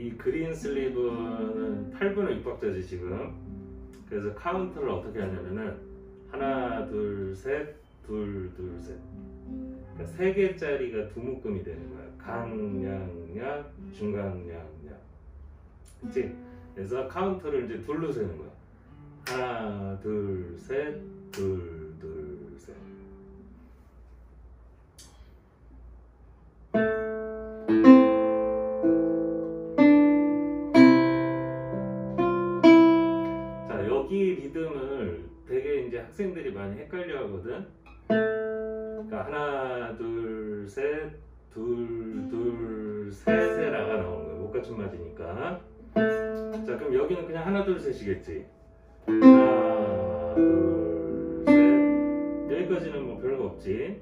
이 Green Sleeve는 8분의 6박자지 지금. 그래서 카운트를 어떻게 하냐면은 하나 둘 셋 둘 둘셋. 그러니까 세 개짜리가 두 묶음이 되는 거야. 강약약 중강약약. 그치? 그래서 카운트를 이제 둘로 세는 거야. 하나 둘셋둘둘 셋 둘 둘 셋에 라가 나오는 거야. 못 갖춘 맞으니까. 자 그럼 여기는 그냥 하나 둘 셋이겠지. 하나 둘 셋. 여기까지는 뭐 별거 없지.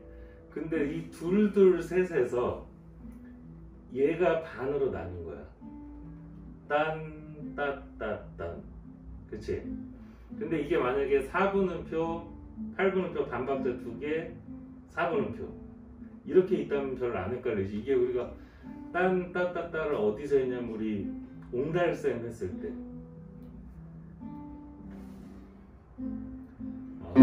근데 이 둘 둘 셋에서 얘가 반으로 나뉜 거야. 딴, 따, 따, 딴. 그치? 근데 이게 만약에 4분음표, 8분음표 반박자 두 개, 4분음표. 이렇게 있다면 별로 안 헷갈리지. 이게 우리가 딴, 따, 따, 따를 어디서 했냐면 우리 옹달샘 했을 때. 아.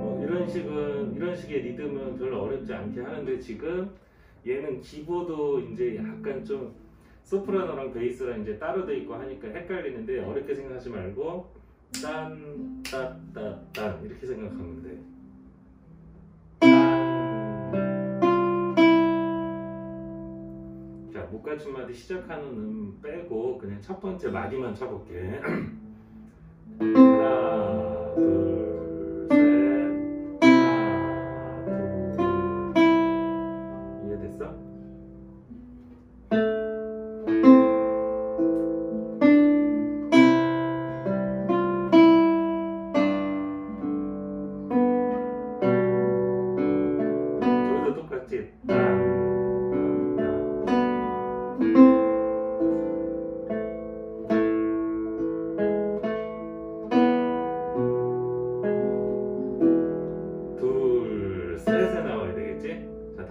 뭐 이런 식은 이런 식의 리듬은 별로 어렵지 않게 하는데 지금 얘는 기보도 이제 약간 좀 소프라노랑 베이스랑 이제 따로 돼 있고 하니까 헷갈리는데 어렵게 생각하지 말고 딴, 따, 따, 딴 이렇게 생각하면 돼. 딴. 자, 목가춤 마디 시작하는 음 빼고 그냥 첫 번째 마디만 쳐볼게. 하나, 둘, 셋. 하나, 둘. 이해됐어? 저기도 똑같지?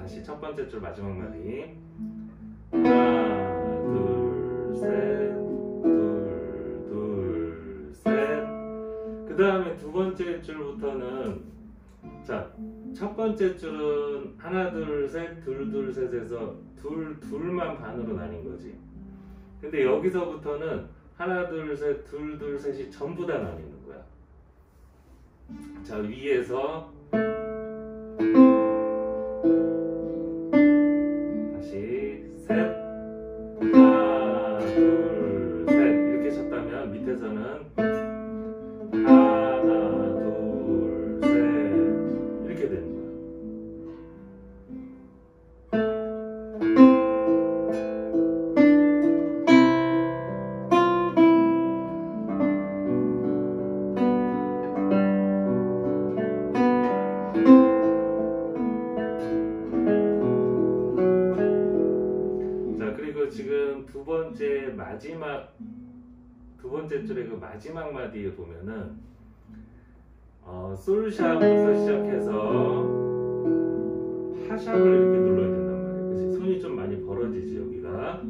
다시 첫 번째 줄 마지막 마디. 하나, 둘, 셋, 둘, 둘, 셋. 그 다음에 두 번째 줄부터는 자, 첫 번째 줄은 하나, 둘, 셋, 둘, 둘, 셋에서 둘, 둘만 반으로 나뉜 거지. 근데 여기서부터는 하나, 둘, 셋, 둘, 둘, 셋이 전부 다 나뉘는 거야. 자, 위에서 두 번째 마지막 두 번째 줄의 그 마지막 마디에 보면은 어, 솔샵부터 시작해서 파샵을 이렇게 눌러야 된단 말이에요. 그래서 손이 좀 많이 벌어지지 여기가.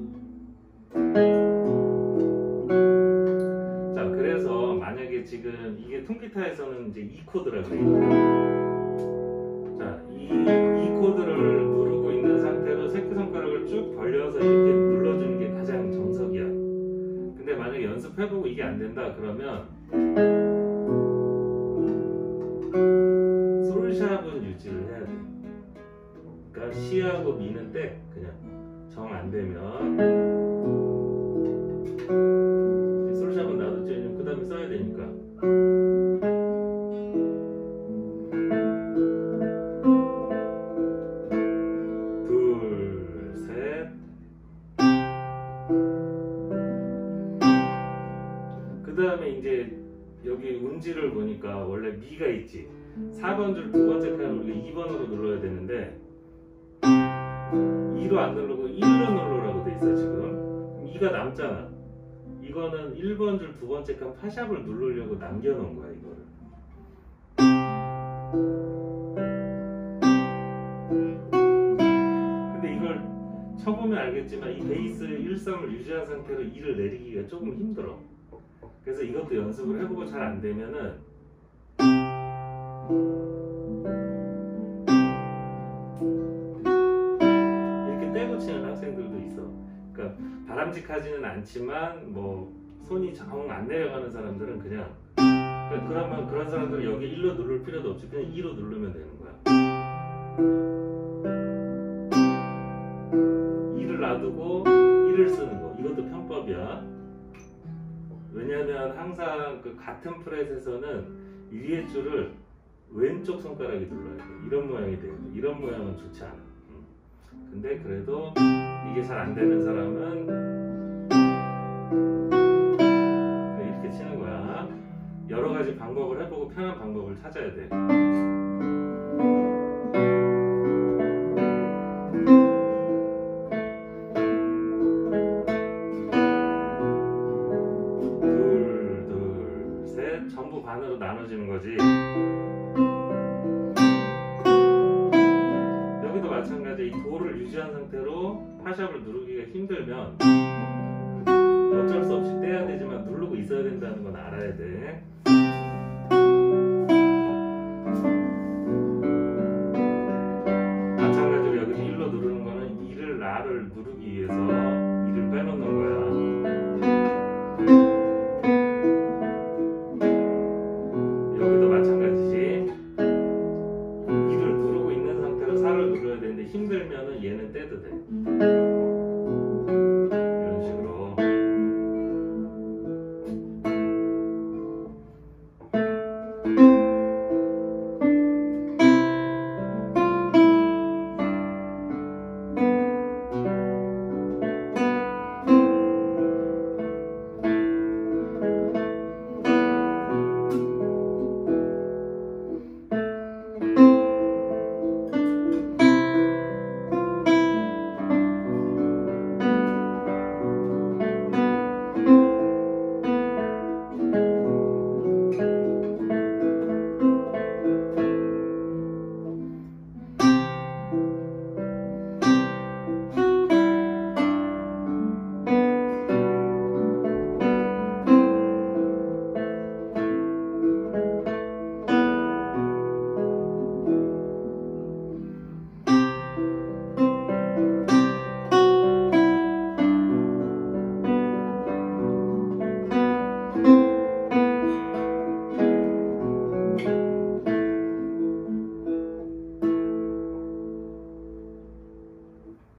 자 그래서 만약에 지금 이게 통기타에서는 이제 E 코드라고 해요. 자이 이 코드를 연습해보고 이게 안 된다 그러면 솔샵은 유지를 해야 돼. 그러니까 시하고 미는 때 그냥 정 안 되면 이제 여기 운지를 보니까 원래 미가 있지. 4번 줄 두 번째 칸을 우리가 2번으로 눌러야 되는데 2로 안 누르고 1로 누르라고 돼 있어 지금. 그럼 2가 남잖아. 이거는 1번 줄 두 번째 칸 파샵을 누르려고 남겨놓은 거야 이거를. 근데 이걸 쳐보면 알겠지만 이 베이스 1, 3을 유지한 상태로 2를 내리기가 조금 힘들어. 그래서 이것도 연습을 해보고 잘 안 되면은 이렇게 떼고 치는 학생들도 있어. 그러니까 바람직하지는 않지만 뭐 손이 정 안 내려가는 사람들은 그냥 그러니까 그러면 그런 사람들은 여기 1로 누를 필요도 없이 그냥 2로 누르면 되는 거야. 2를 놔두고 1을 쓰는 거. 이것도 편법이야. 왜냐하면 항상 그 같은 프렛에서는 위에 줄을 왼쪽 손가락이 눌러야 돼. 이런 모양이 돼요. 이런 모양은 좋지 않아. 음. 근데 그래도 이게 잘 안 되는 사람은 이렇게 치는 거야. 여러 가지 방법을 해보고 편한 방법을 찾아야 돼. 거지. 여기도 마찬가지. 이 도를 유지한 상태로 파샵을 누르기가 힘들면 어쩔 수 없이 떼야 되지만 누르고 있어야 된다는 건 알아야 돼. 마찬가지로 여기서 1로 누르는 거는 2를 나를 누르기 위해서 2를 빼놓는 거야. 2를 누르고 있는 상태로